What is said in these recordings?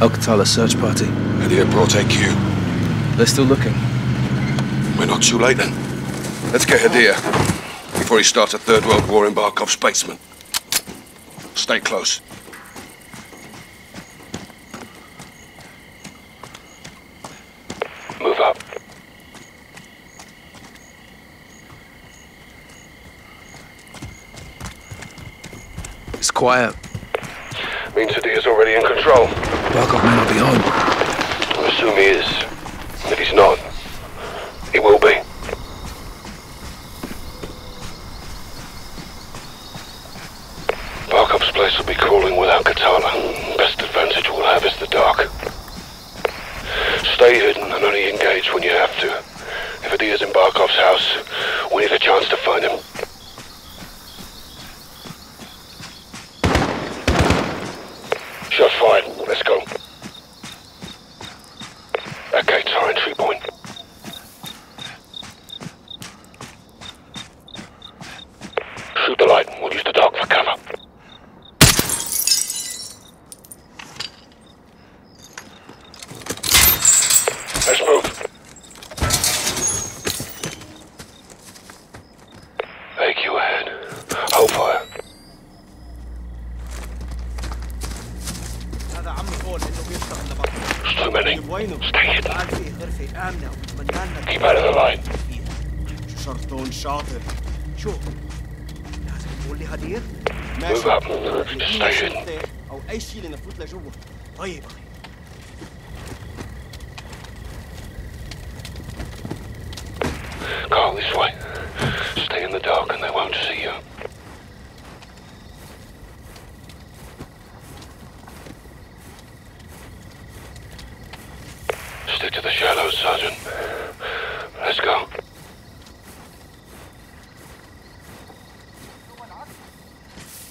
Al-Qatala search party. Hadir brought AQ. They're still looking. We're not too late then. Let's get Hadir before he starts a third world war in Barkov's basement. Stay close. Move up. It's quiet. Means that he is already in control. Barkov may not be home. I assume he is. And if he's not, he will be. Barkov's place will be crawling without Katana. Best advantage we'll have is the dark. Stay hidden and only engage when you have to. If Hadir's in Barkov's house, we need a chance to find him. Shot fine. Let's go. Gate's our entry point. Shoot the light. We'll use the dark for cover. شيء لنفوت لجوا طيب اخي Go this way. Stay in the dark and they won't see you. Stick to the shadows, Sergeant. Let's go.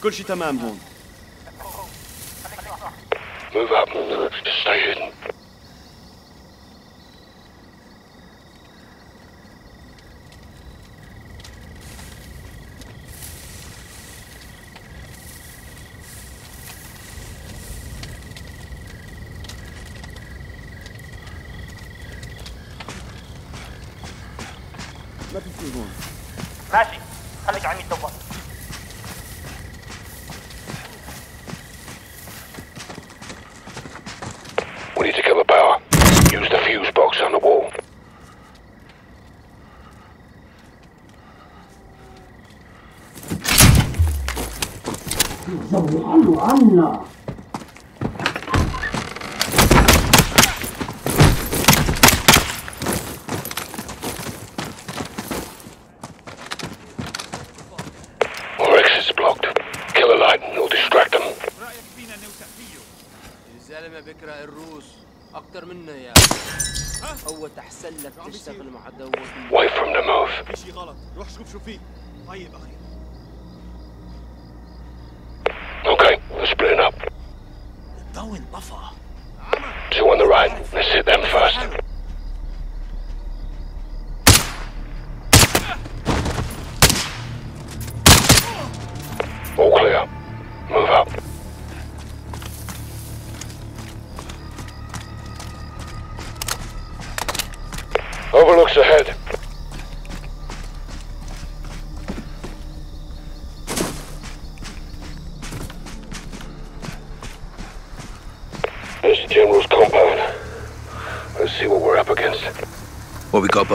كل شيء تمام هون ما تنسي هون ماشي خليك عم يتطور We need to kill the power. Use the fuse box on the wall. Our هو تحسن لك تشتغل مع دوت for him to move. في شيء غلط. روح شوف شو فيه. طيب أخي.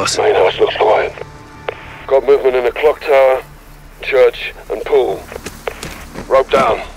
Main house looks quiet. Got movement in the clock tower, church, and pool. Rope down.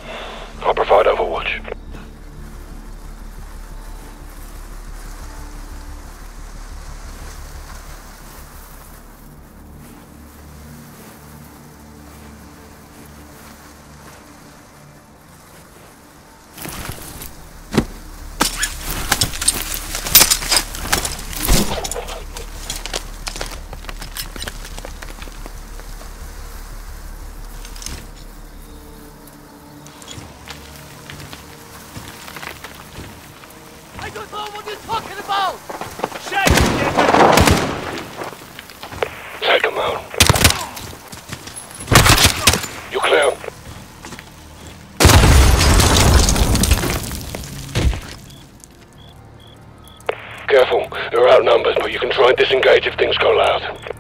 Careful. They're outnumbered, but you can try and disengage if things go loud.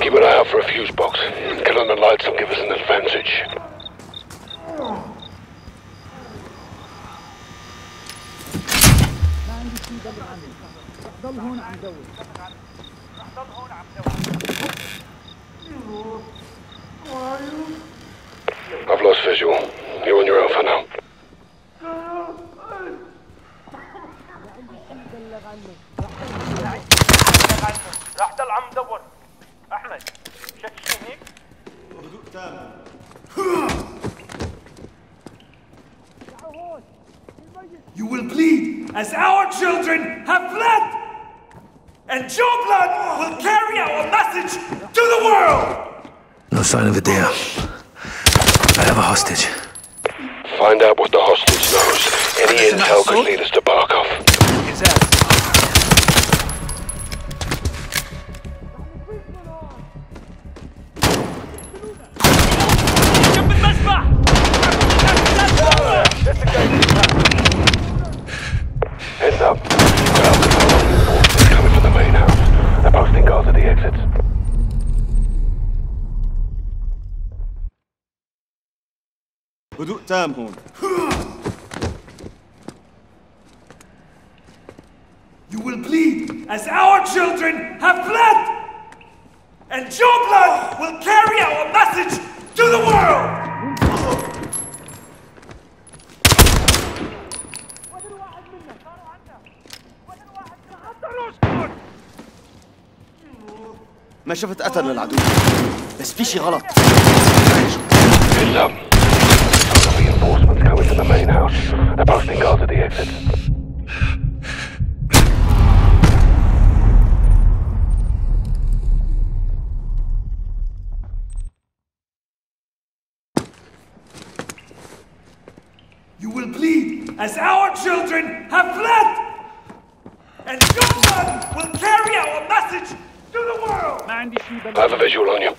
Keep an eye out for a fuse box. Get on the lights will give us an advantage. I've lost visual. You're on your own for now. راح مدور احمد شيء هيك هدوء تام You will bleed as our children have fled! And your blood will carry our message to the world! No sign of Hadir. I have a hostage. Find out what the hostage knows. Any intel could lead us to Barkov. هدوء تام هون You will bleed as our children have fled! And your blood will carry our message to the world! ما شفت قتل للعدو بس في شي غلط Heads up. Some reinforcements coming to the main house. They're posting guards at the exits. You will bleed as our children have fled! And your blood will carry our message to the world! I have a visual on you.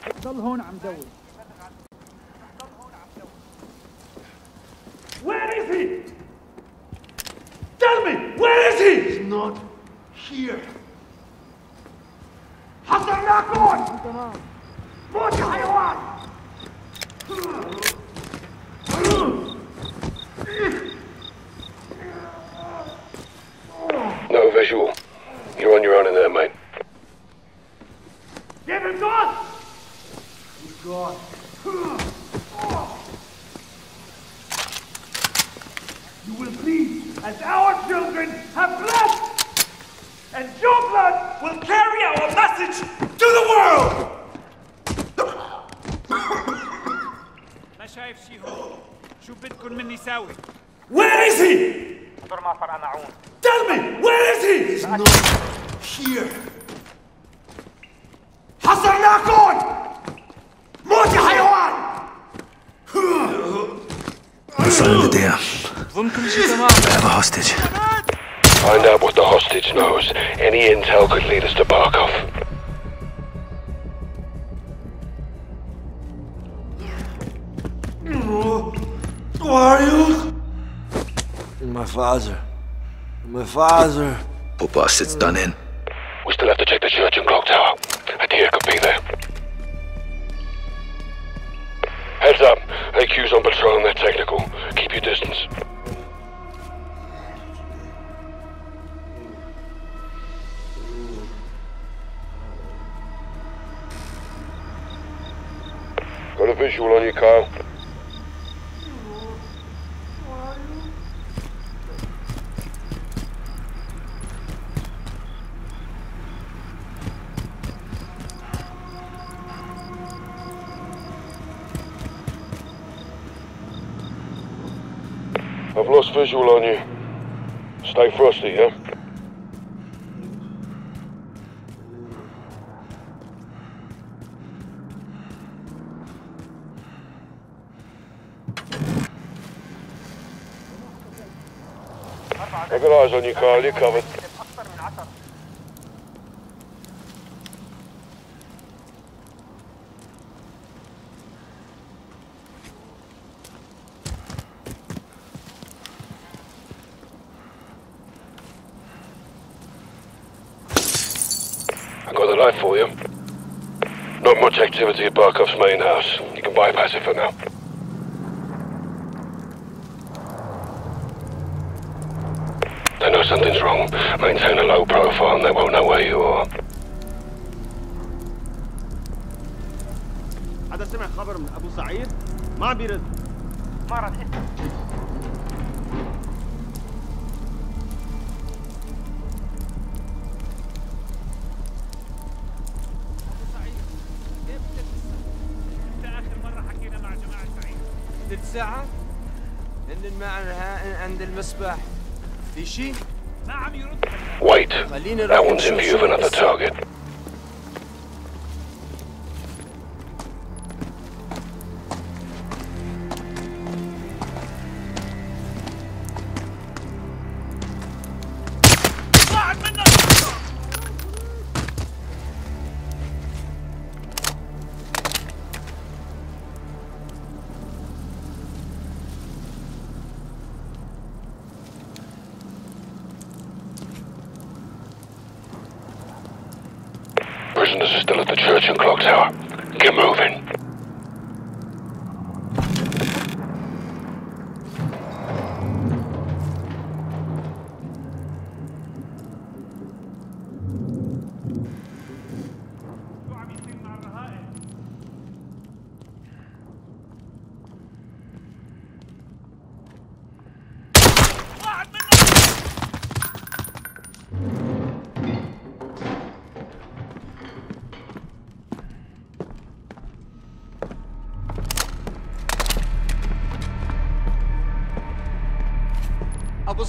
Where is he? Tell me, where is he? He's not here. has Hassanakon! What Haiwan! No visual. You're on your own in there, mate. Give him gone. He's gone. bleed as our children have bled! And your blood will carry our message to the world! ما شايف شي هون شو بدكم مني ساوي Where is he? دكتور ما فرقنا عون Tell me, where is he? He's not here حصرناكم! موت يا حيوان! No sign of Adia. ظن كل شيء تمام I have a hostage. Find out what the hostage knows. Any intel could lead us to Barkov. Who are you? My father. My father. Poor bastard's done in. We still have to check the church and clock tower. here could be there. Heads up. AQ's on patrol and they're technical. Keep your distance. Visual on you, Kyle. I've lost visual on you. Stay frosty, yeah? garage on your got the knife for you. Not much activity at Barkov's main house. You can bypass it for now. Something's wrong. Maintain a low profile and they won't know where you are. حدا سمع خبر من أبو سعيد ما عم بيرد ما رد اسم انت اخر مره حكينا مع جماعة سعيد ثلث ساعة؟ هن معنا عند المسبح في شيء؟ Wait, that one's in view of another target. Prisoners are still at the church and clock tower. Get moving.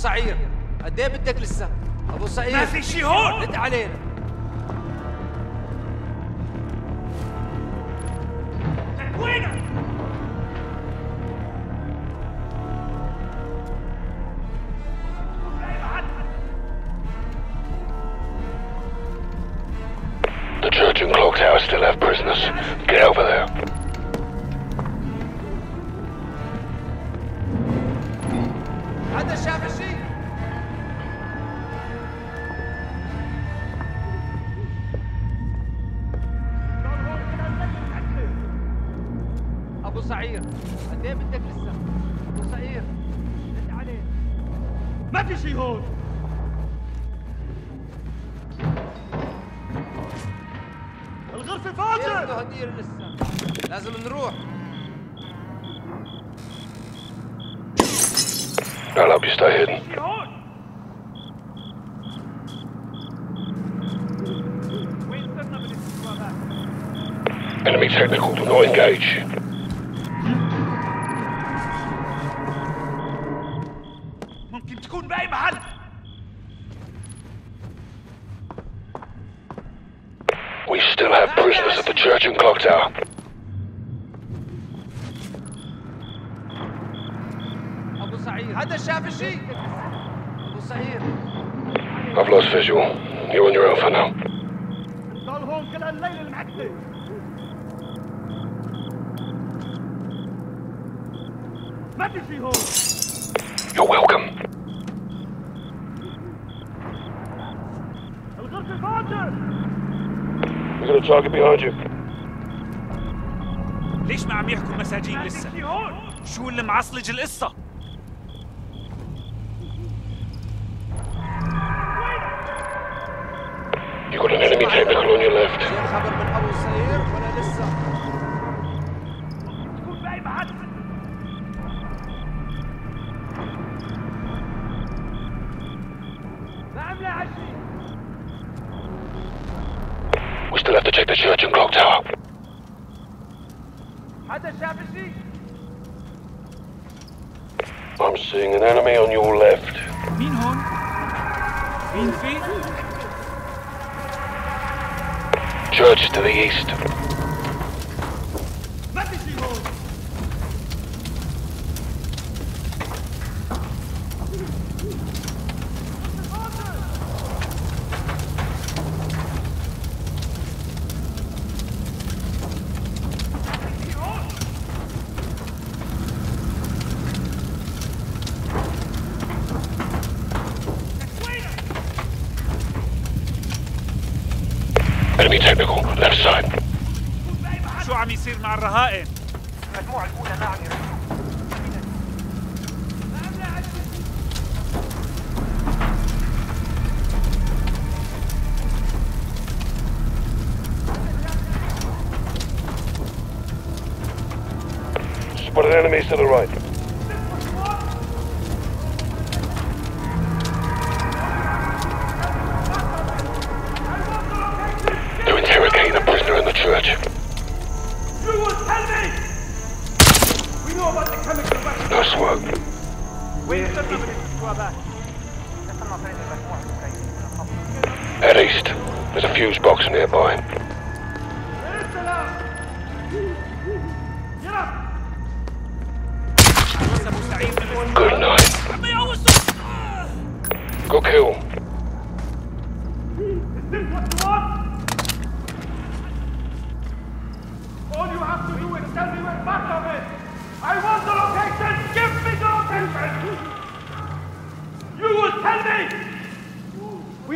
سعير قد إيه بدك لسه؟ أبو سعير ما في شي هون. رد علينا. ابو سعير قد إيه بدك لسه؟ ابو سعير رد علينا ما في شي هون. الغرفة إيه فاضية. بده هدير لسه. لازم نروح. I'll help you stay hidden. Enemy technical, do not engage. Got a target behind you. ليش ما عم يحكوا مساجين لسه؟ شو اللي معصلج القصة؟ Enemy technical, left side. شو عم يصير مع الرهائن؟ المجموعة الأولى نعم يرجعون Spotted enemies to the right.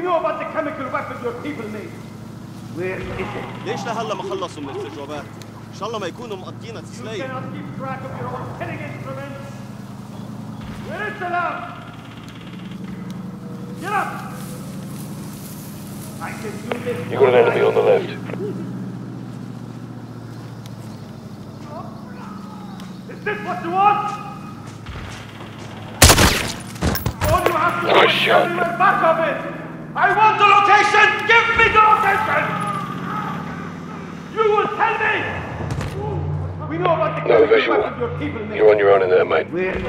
know about the chemical weapons your people made. Where is it? ليش لهلا ما خلصوا من الاستجوابات؟ ان شاء الله ما يكونوا مقضينا You تسليم cannot keep track of your own killing instruments. Where is the lab? Get up! I can do this. You got an enemy on the left. Is this what you want? All you have to do Nice is shot. tell me where Bakov is. I want the location! Give me the location! You will tell me! We know about the No visual. Your people. You're on your own in there, mate. Where is it?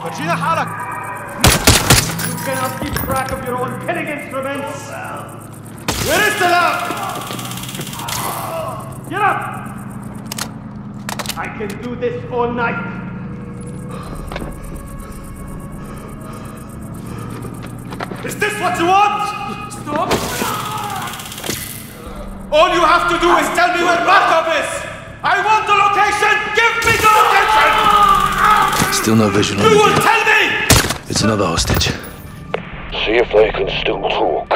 Regina Halak! You cannot keep track of your own killing instruments! Where is the lab? Get up! I can do this all night. Is this what you want? Stop! All you have to do is tell me where Barkov is! I want the location! Give me the location! Still no visual on You the will deal. tell me! It's another hostage. See if they can still talk.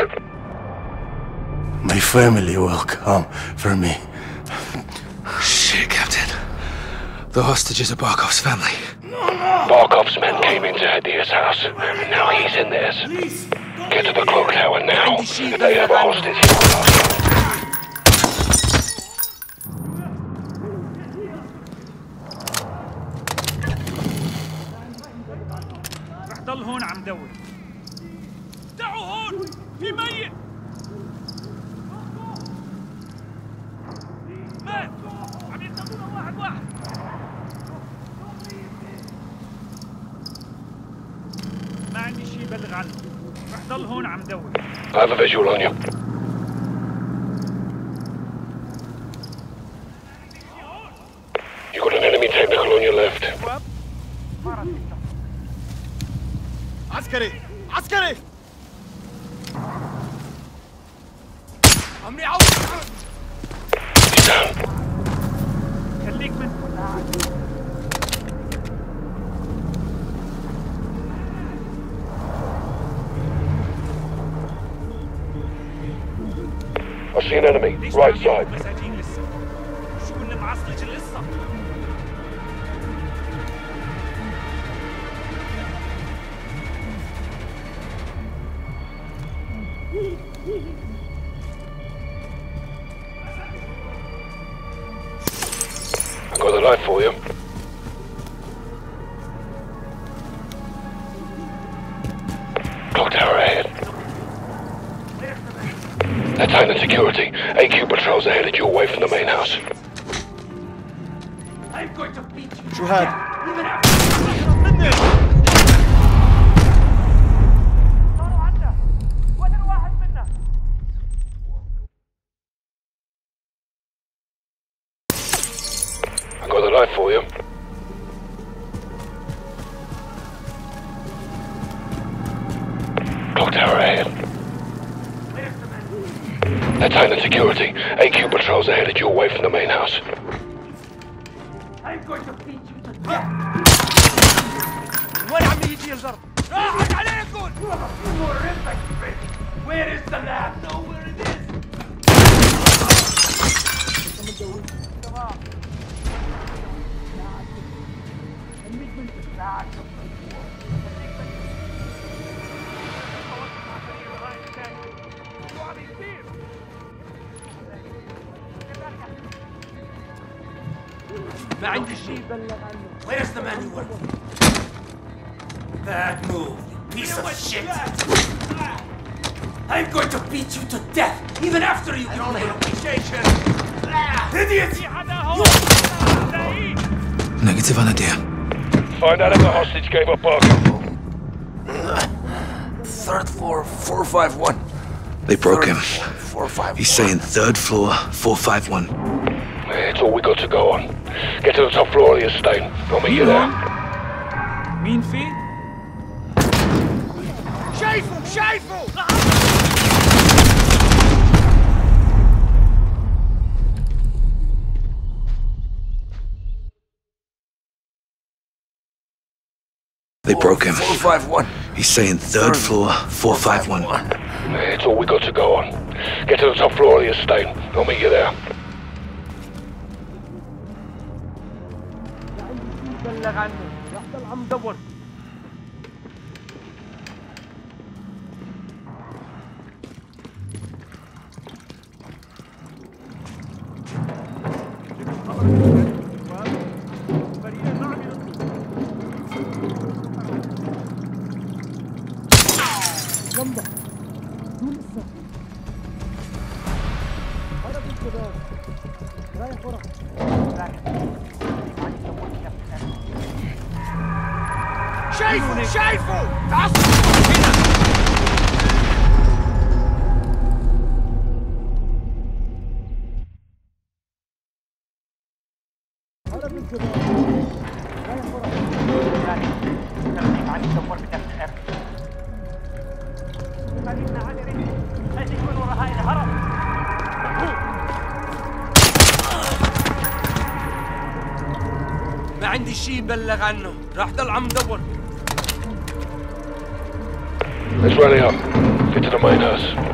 My family will come for me. Shit, Captain. The hostages are Barkov's family. Barkov's men came into Hadir's house, and now he's in theirs. Get to the clock tower now. They have a hostage. I see an enemy, right side. Where is the lab? Know where it is. ما عندي شيء بلغ عنه Where's the manual? Bad move, you piece of shit. I'm going to beat you to death, even after you get away. Idiot! You... Negative on idea. Find out if the hostage gave up Barkov. Third floor, 451. They broke third him. Floor, four, five, He's one. saying third floor, 451. It's all we got to go on. Get to the top floor of the estate. I'll meet you there. Mean feet? Schaefer! Schaefer! They broke him. 451. He's saying third floor, 451. It's all we got to go on. Get to the top floor of the estate. I'll meet you there. بلغ عنه. راح ضل عم دور. في ترى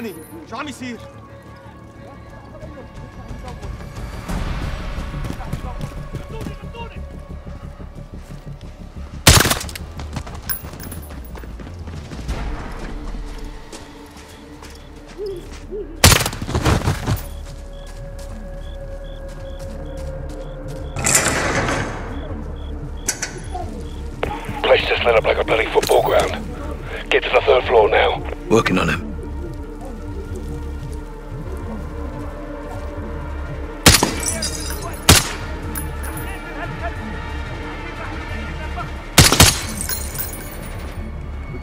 Johnny, Johnny's here. Place just lit up like a bloody football ground. Get to the third floor now. Working on him.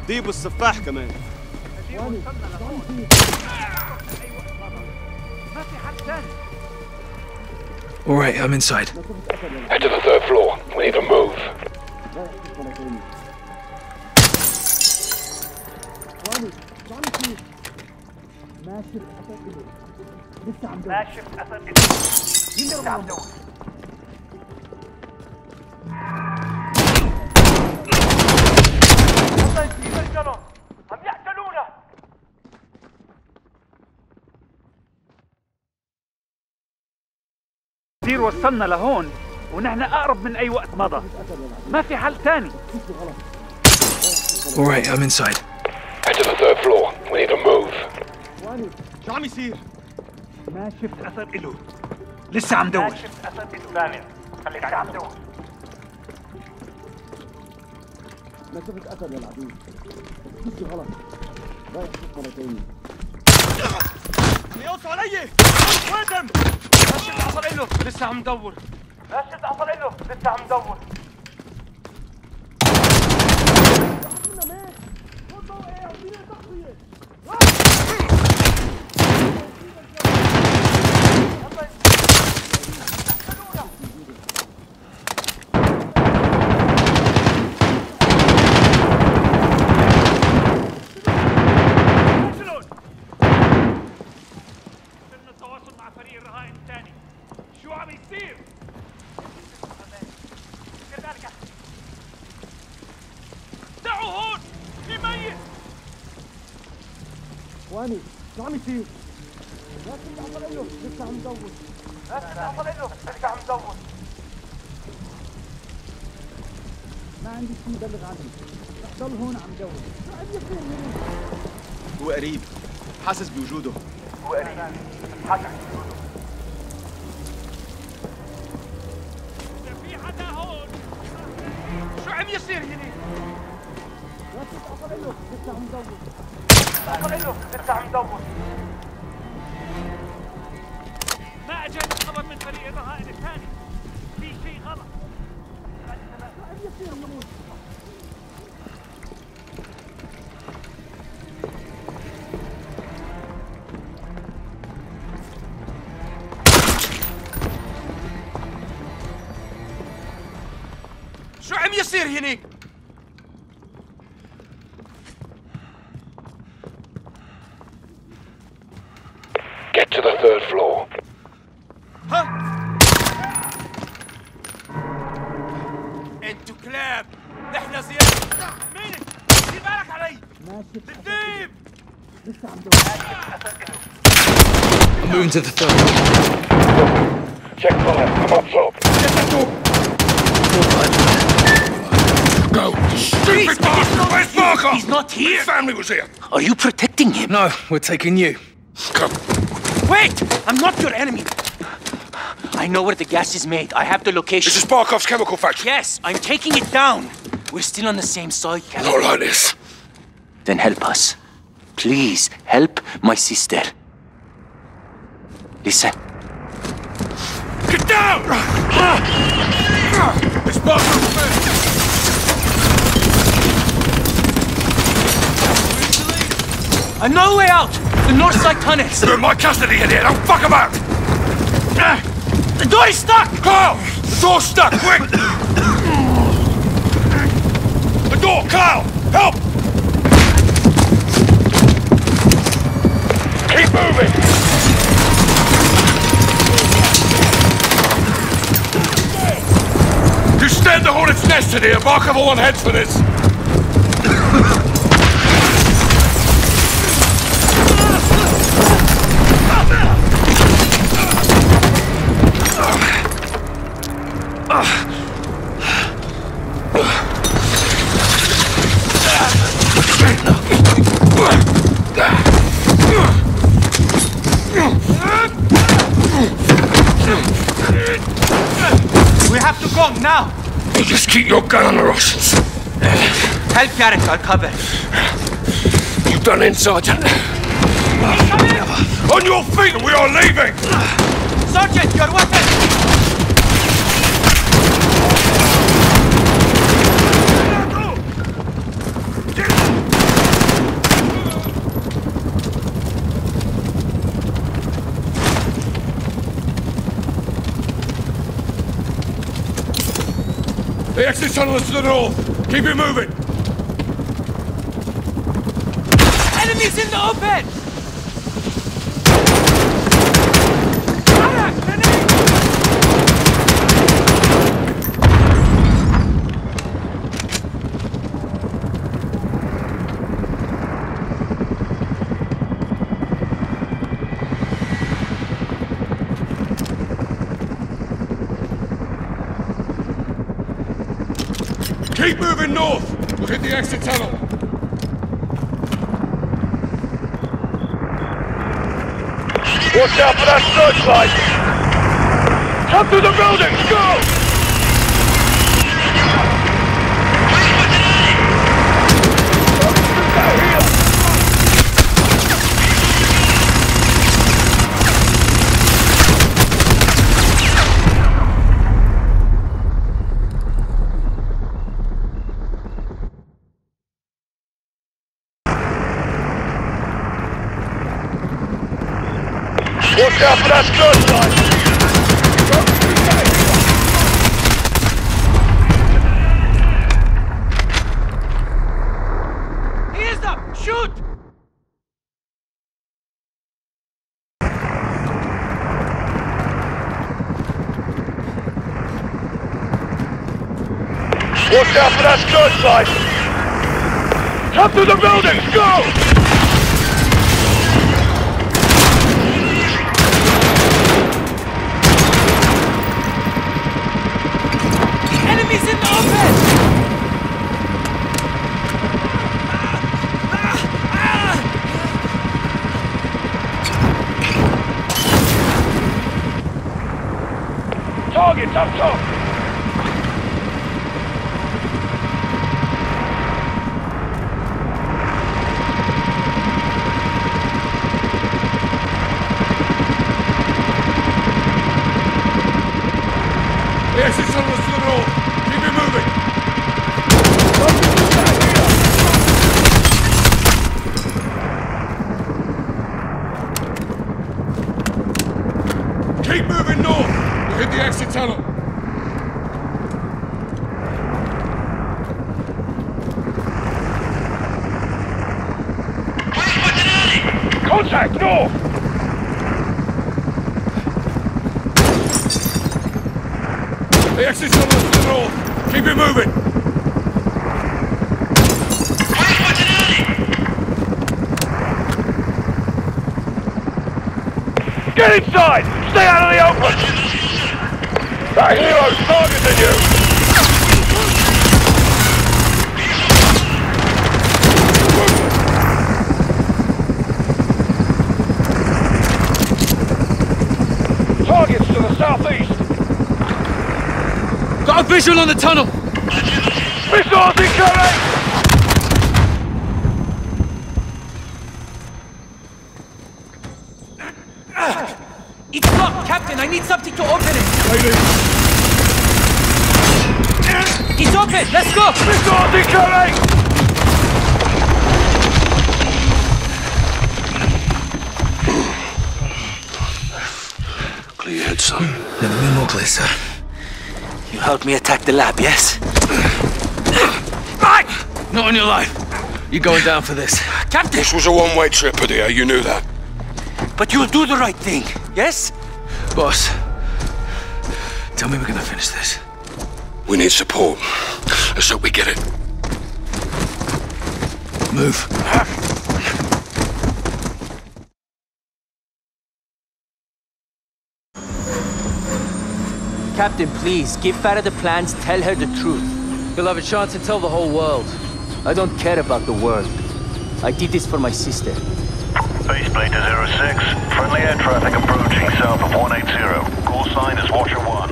الديب والسفاح كمان ما في حد ثاني Alright, I'm inside. Head to the third floor. We need to move. ما شفت اثر لسه عم كتير وصلنا لهون ونحن أقرب من أي وقت مضى ما في حل تاني Alright, I'm inside. Head to the third floor. We need to move. شو عم يصير؟ ما شفت أثر إله لسه عم دور ما شفت أثر إله ثاني خليك عم دور ما شفت أثر للعدو في غلط رايح شوف مرة ثانية. عم يقصوا علي وادم حصل له لسه عم ندور حصل له لسه عم ندور إيه تغطيه كتير لا لسه عم ما عندي مبلغ عنه رح ضل هون عم دور هو قريب حاسس بوجوده. هو قريب حاسس. شو عم يصير هنيك؟ I'm moving to the third floor. Check fire. I'm up top. Go. Stupid bastard! Where's Barkov? He's not here. His family was here. Are you protecting him? No, we're taking you. Come. Wait! I'm not your enemy. I know where the gas is made. I have the location. This is Barkov's chemical factory. Yes, I'm taking it down. We're still on the same side, Captain. Not like this. Then help us. Please, help my sister. Listen. Get down! It's Barkov's men. Another way out! The north side tunnels! You're in my custody, idiot. Don't fuck about. The door is stuck! Carl! The door's stuck. Quick! The door, Carl! Help! Keep moving! Destiny. A Barkov one heads for this. We have to go now. You just keep your gun on the Russians. Help Garrick, I'll cover. You've done in, Sergeant? On your feet, we are leaving! Sergeant, your weapon! Exit tunnel is to the north. Keep it moving. Enemies in the open! Keep moving north. We'll hit the exit tunnel. Watch out for that searchlight! Come through the buildings, go! Shoot! Watch out for that searchlight! Come through the buildings, go! Targets up top! The exit tunnel the north. Keep it moving. Keep moving north. We'll hit the exit tunnel. Contact north! The exit tunnel is to the north. Keep it moving. Get inside! Stay out of the open! That hero's targeting you! Targets to the southeast! Got a visual on the tunnel! Missiles incoming! It's locked, Captain! I need something to open it! It's open! Let's go! Missiles incoming! Clear your head, son. Never been more clear, sir. You helped me attack the lab, yes? Not on your life. You're going down for this. Captain! This was a one-way trip, Padilla. You knew that. But you'll do the right thing, yes? Boss, tell me we're gonna finish this. We need support. Let's hope we get it. Move. Captain, please, give Farah the plans, tell her the truth. You'll have a chance to tell the whole world. I don't care about the world. I did this for my sister. Baseplate to 06. Friendly air traffic approaching south of 180. Call sign is Watcher 1.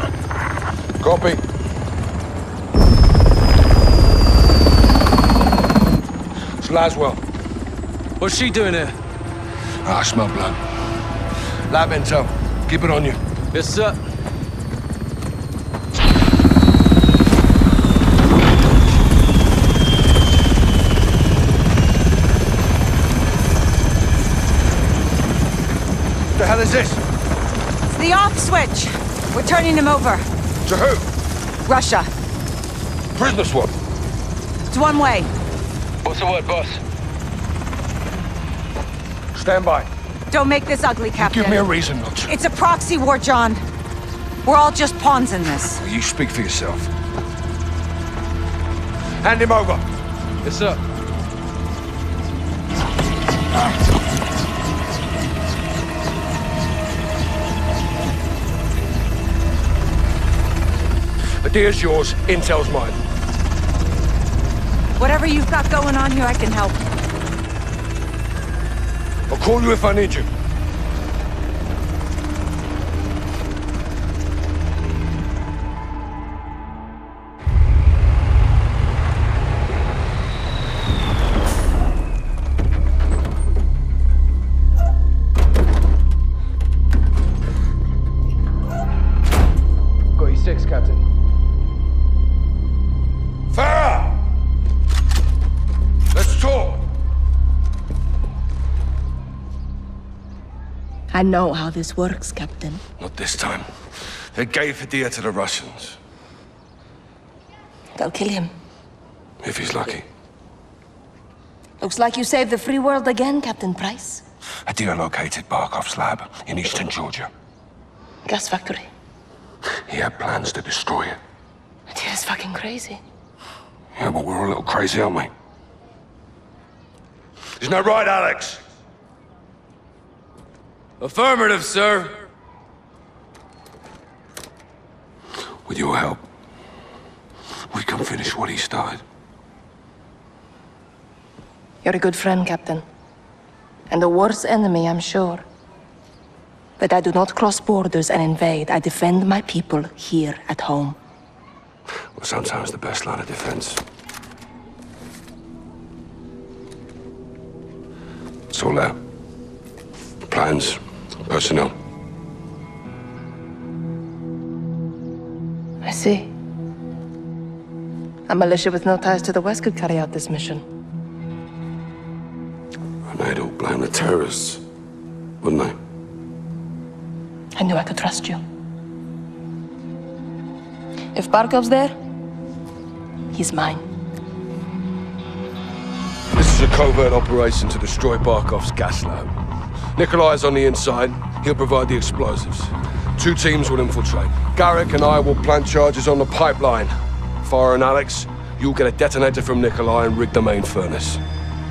Copy. It's Laswell. What's she doing here? Ah, I smell blood. Lab intel. Keep it on you. Yes, sir. This? It's the off switch. We're turning him over. To who? Russia. Prisoner swap. It's one way. What's the word, boss? Stand by. Don't make this ugly, Captain. Give me a reason not to. It's a proxy war, John. We're all just pawns in this. You speak for yourself. Hand him over. Yes, sir. Ah. Idea's yours, intel's mine. Whatever you've got going on here, I can help. I'll call you if I need you. Got you six, Captain. Farah! Let's talk. I know how this works, Captain. Not this time. They gave Hadir to the Russians. They'll kill him. If he's lucky. Looks like you saved the free world again, Captain Price. Hadir located Barkov's lab in eastern Georgia. Gas factory. He had plans to destroy it. Is fucking crazy. Yeah, but we're a little crazy, aren't we? Isn't that right, Alex? Affirmative, sir. With your help, we can finish what he started. You're a good friend, Captain. And the worst enemy, I'm sure. But I do not cross borders and invade. I defend my people here at home. Well, sometimes the best line of defense. It's all there. Plans, personnel. I see. A militia with no ties to the West could carry out this mission. And they'd all blame the terrorists, wouldn't they? I knew I could trust you. If Barkov's there, he's mine. This is a covert operation to destroy Barkov's gas lab. Nikolai's on the inside. He'll provide the explosives. Two teams will infiltrate. Garrick and I will plant charges on the pipeline. Farah and Alex, you'll get a detonator from Nikolai and rig the main furnace.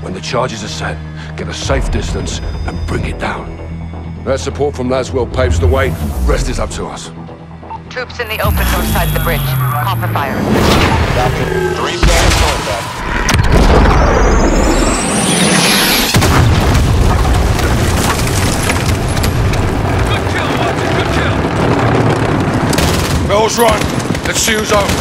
When the charges are set, get a safe distance and bring it down. That support from Laswell paves the way. Rest is up to us. Troops in the open north side of the bridge. Copper fire. Three seconds northbound. Bell's run. Let's see who's over.